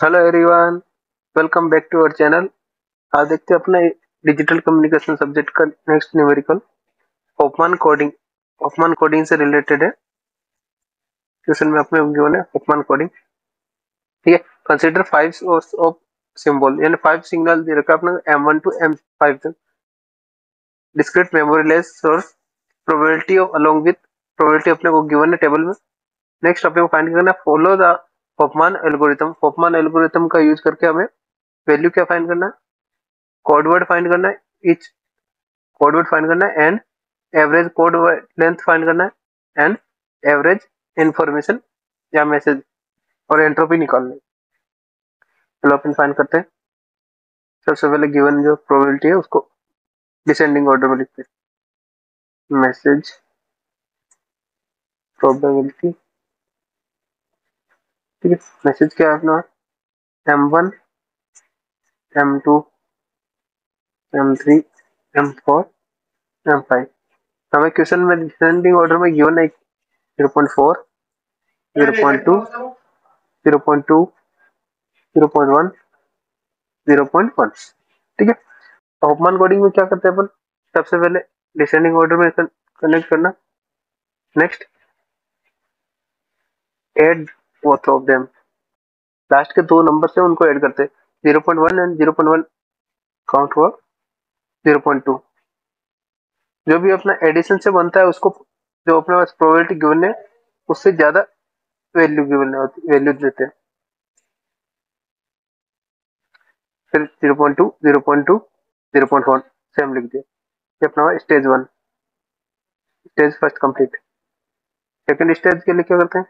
Hello everyone welcome back to our channel आज देखते हैं अपना डिजिटल कम्युनिकेशन सब्जेक्ट का next numerical Huffman coding Huffman coding से रिलेटेड है। क्वेश्चन में अपने गिवन है होपमान कोडिंग ठीक है कंसीडर फाइव ऑफ़ सिंबल यानी फाइव सिग्नल दे रखा अपने M one to M five तक। Discrete memoryless source probability of along with probability अपने को गिवन है टेबल में। नेक्स्ट अपने को फाइंड करना follow the Huffman algorithm Huffman algorithm का यूज़ करके हमें वैल्यू क्या फाइंड करना है? कोडवर्ड फाइंड करना है इच कोडवर्ड फाइंड करना है and average code length find करना है एंड एवरेज इंफॉर्मेशन या मैसेज और एंट्रोपी निकालना है। चलो अपन फाइंड करते हैं। सबसे पहले गिवन जो प्रोबेबिलिटी है, उसको डिसेंडिंग ऑर्डर में लिखते हैं। मैसेज प्रोबेबिलिटी ठीक है मैसेज क्या है अपना? M one M two M three M four M five हमें क्वेश्चन में डिसेंडिंग ऑर्डर में गिवन है zero point four zero point two zero point two zero point one zero point one ठीक है? होपमान कोडिंग में क्या करते हैं अपन? सबसे पहले डिसेंडिंग ऑर्डर में कनेक्ट करना। Next add both of them last के दो नंबर से उनको ऐड करते। Zero point one and zero point one count हुआ। ज़ीरो पॉइंट टू जो भी अपना एडिशन से बनता है, उसको जो अपने पास प्रोबेबिलिटी गिवन है, उससे ज़्यादा वैल्यू गिवन वैल्यू देते हैं। फिर zero point two zero point two zero point one same लिख दिया। ये अपना stage one stage first complete second stage के लिए क्या करते हैं?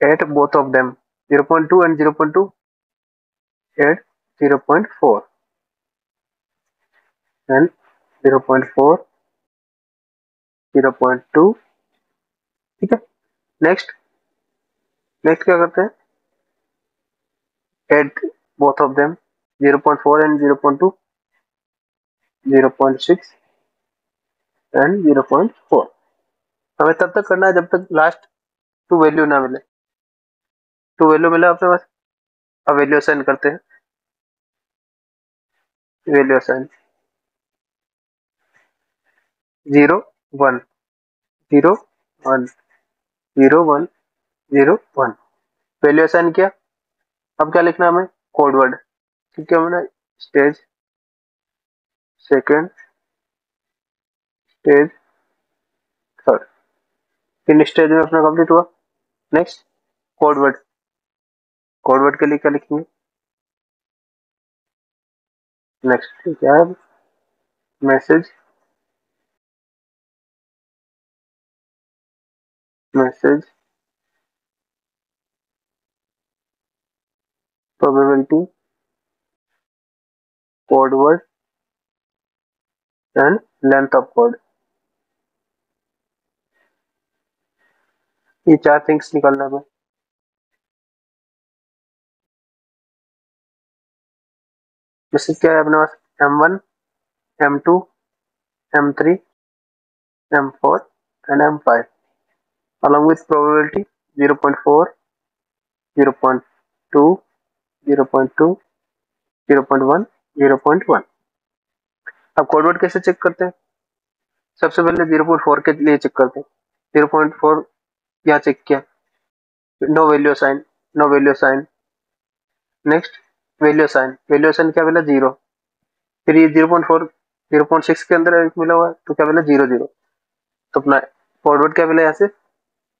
Add both of them 0.2 and 0.2 add 0.4 and 0.4 0.2 ठीक है? नेक्स्ट नेक्स्ट क्या करते हैं? Add both of them 0.4 and 0.2 0.6 and 0.4 हमें तब तक करना है जब तक लास्ट टू वैल्यू ना मिले। टू वैल्यू मिला आपके पास? अब वैल्यू असाइन करते हैं। Value assign zero one zero one zero one zero one value assign किया। अब क्या लिखना हमें? कोड वर्ड ठीक है हमने स्टेज सेकेंड स्टेज थर्ड तीन स्टेज में अपना कंप्लीट हुआ? Next code word code word के लिए क्या लिखेंगे? नेक्स्ट क्या है message message probability code word and length of code ये चार थिंग्स निकालना है मैसेज क्या है अपने पास M one M two M three M four and M five along with probability 0.4 0.2 0.2 0.1 0.1 अब कोडवर्ड कैसे चेक करते हैं? सबसे पहले 0.4 के लिए चेक करते हैं। 0.4 यहाँ चेक किया no value sign no value sign next value sign value sign क्या मिला ज़ीरो फिर ये 0.4 0.6 के अंदर मिला हुआ है तो क्या मिला ज़ीरो ज़ीरो तो अपना फॉरवर्ड क्या मिला यहाँ से?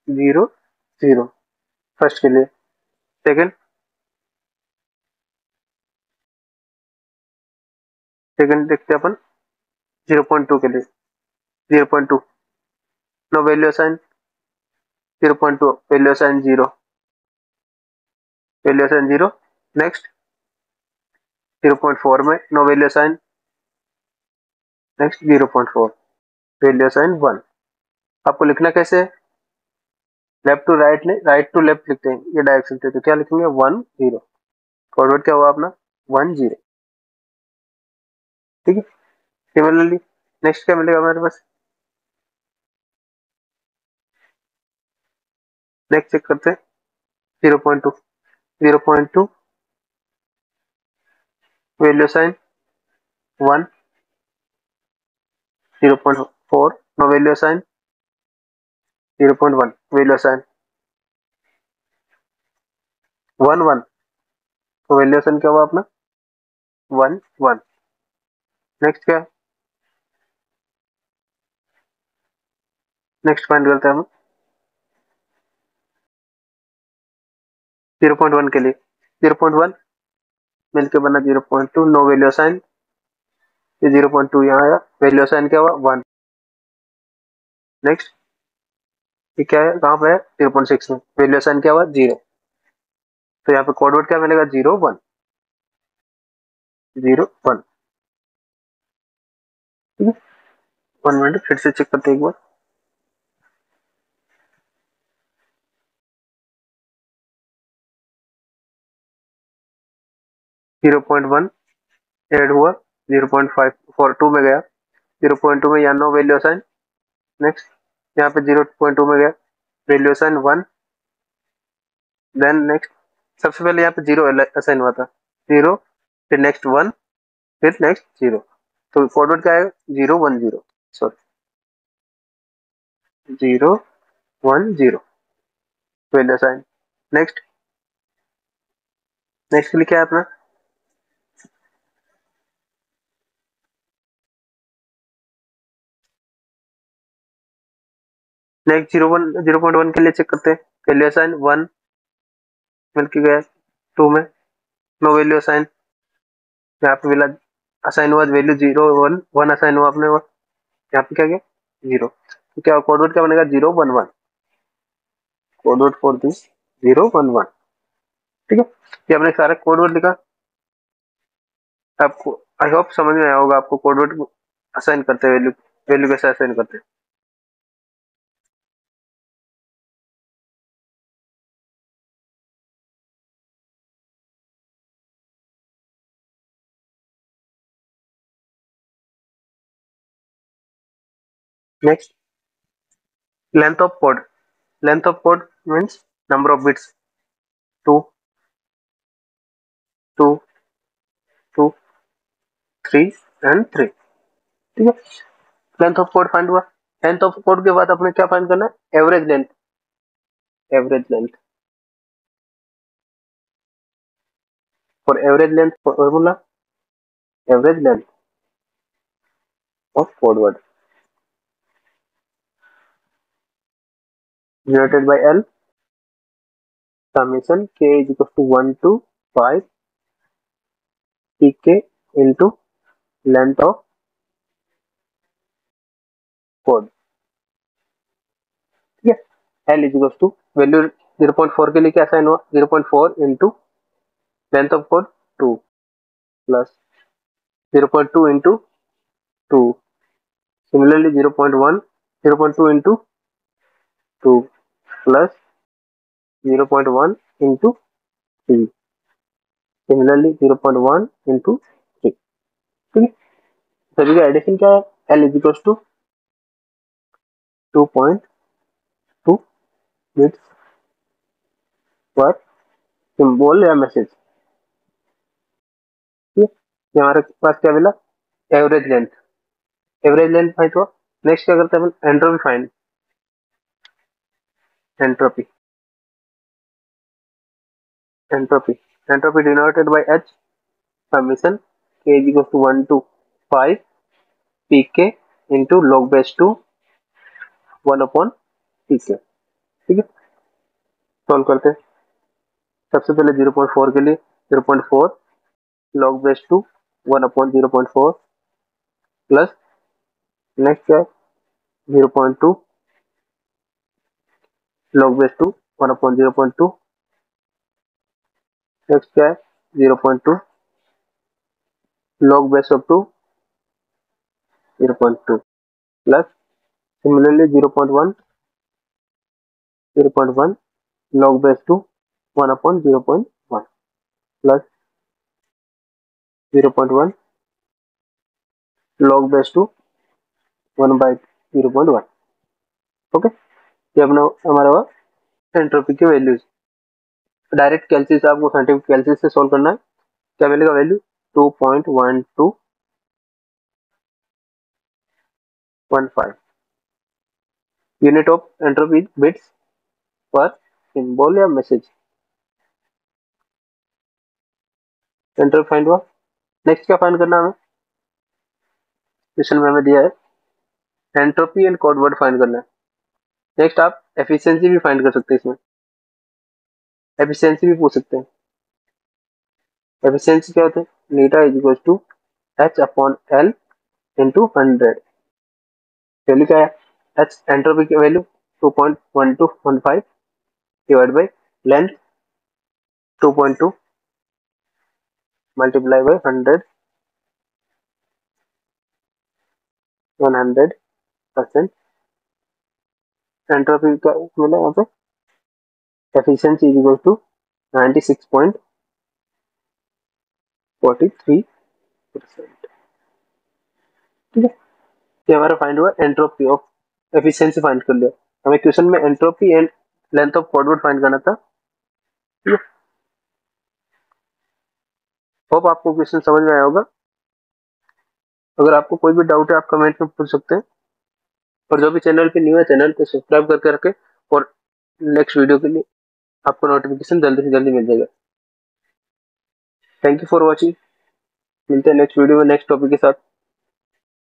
ज़ीरो ज़ीरो फ़र्स्ट के लिए. सेकंड सेकंड देखते अपन. ज़ीरो पॉइंट टू के लिए. Zero point two no value sign zero point two value sign zero value sign zero next zero point four में no value sign next zero point four value sign one आपको लिखना कैसे? है left to right नहीं right to left लिखते हैं। ये direction थे तो क्या लिखेंगे? वन ज़ीरो फॉरवर्ड क्या हुआ अपना? वन ज़ीरो ठीक है? सिमिलरली नेक्स्ट क्या मिलेगा हमारे पास? नेक्स्ट चेक करते हैं। Zero point two zero point two value sign one zero point four no value sign zero point one value sign one one तो वैल्यू साइन क्या हुआ अपना? वन वन नेक्स्ट क्या? नेक्स्ट फाइंड करते हैं हम। ज़ीरो पॉइंट वन के लिए। ज़ीरो पॉइंट वन मिलकर बना zero point two no value sign ये ज़ीरो पॉइंट टू यहाँ आया। वैल्यू साइन क्या हुआ? वन नेक्स्ट ये क्या है? कहाँ पे है? ज़ीरो पॉइंट सिक्स में। वैल्यू साइन क्या हुआ? ज़ीरो तो यहाँ पे कोडवर्ड क्या मिलेगा? Zero one zero one one minute फिर से चेक करते एक बार। ज़ीरो पॉइंट वन एड हुआ, zero point five four two में गया। ज़ीरो पॉइंट टू में यहाँ नो वैल्यू साइन नेक्स्ट यहाँ पे ज़ीरो पॉइंट टू में गया। Value sign one then next सबसे पहले यहाँ पे ज़ीरो असाइन हुआ था। ज़ीरो फिर नेक्स्ट वन फिर नेक्स्ट ज़ीरो तो फॉरवर्ड क्या है zero one zero sorry zero one zero value sign next next क्या है अपना? Next zero one zero point one के लिए चेक करते हैं। वैल्यू साइन वन मिल के गया टू में। नो वैल्यू साइन यहाँ पे मिला असाइन हुआ value zero one one assign हुआ अपने यहाँ पे क्या गया? ज़ीरो तो क्या कोडवर्ड क्या बनेगा? Zero one one codeword for this zero one one ठीक है? ये हमने सारा कोडवर्ड लिखा। आपको आई होप समझ में आया होगा आपको कोडवर्ड असाइन करते वैल्यू वैल्यू कैसे असाइन करते हैं। Next, length of code. Length of code means number of bits. 2, 2, 2, 3 and 3. ठीक है? लेंथ ऑफ़ कोड फाइंड हुआ। लेंथ ऑफ़ कोड के बाद अपने क्या फाइंड करना है? Average length average length for average length formula average length of code word denoted by L summation k is equal to 1 to 5 pk into length of code ठीक है L is equal to value 0.4 के लिए क्या sign हुआ 0.4 into length of code 2 plus 0.2 into 2 similarly 0.1 0.2 into 2 plus 0.1 into 3 similarly 0.1 into 3 ठीक है सभी का एडिशन क्या है? L is to two point two bits per symbol या मैसेज ठीक है हमारे पास क्या मिला? Average length average length find हुआ. नेक्स्ट क्या करते हैं? Entropy find entropy entropy entropy denoted by h summation k is equal to 1 to 5 pk into log base 2 1 upon pk ठीक है सॉल्व करते हैं सबसे पहले 0.4 के लिए 0.4 log base 2 1 upon 0.4 plus next क्या 0.2 log base 2 1 upon 0 0.2 next क्या है 0.2 log base of 2 0 0.2 plus similarly 0 0.1 0 0.1 log base 2 1 upon 0 0.1 plus 0 0.1 log base 2 1 by 0 0.1 okay ये अपना, हमारा हुआ एंट्रोपी की वैल्यूज़ डायरेक्ट कैलसी से आपको साइंटिफिक कैलसी से सोल्व करना है। क्या मिलेगा value two point one two one five unit of entropy bits per symbol या मैसेज एंट्रोपी फाइंड हुआ। नेक्स्ट क्या फाइंड करना हमें? क्वेश्चन में हमें दिया है। Entropy and code word find करना है। नेक्स्ट आप एफिशिएंसी भी फाइंड कर सकते हैं इसमें। एफिशिएंसी भी पूछ सकते हैं। एफिशिएंसी क्या होता है? Eta is equal to H upon L into hundred value क्या है? एच एंट्रोपी की value two point one two one five divide by length two point two multiply by hundred one hundred percent entropy का मिला यहाँ पे efficiency is equal to ninety six point forty three percent ठीक है? ये हमारा find हुआ entropy of efficiency find कर लिया। हमें क्वेश्चन में entropy and length of forward find करना था। होप आपको क्वेश्चन समझ में आया होगा। अगर आपको कोई भी डाउट है, आप कमेंट में पूछ सकते हैं। और जो भी चैनल पे न्यू है चैनल को सब्सक्राइब करके रखें और नेक्स्ट वीडियो के लिए आपको नोटिफिकेशन जल्दी से जल्दी मिल जाएगा। थैंक यू फॉर वॉचिंग मिलते हैं नेक्स्ट वीडियो में नेक्स्ट टॉपिक के साथ।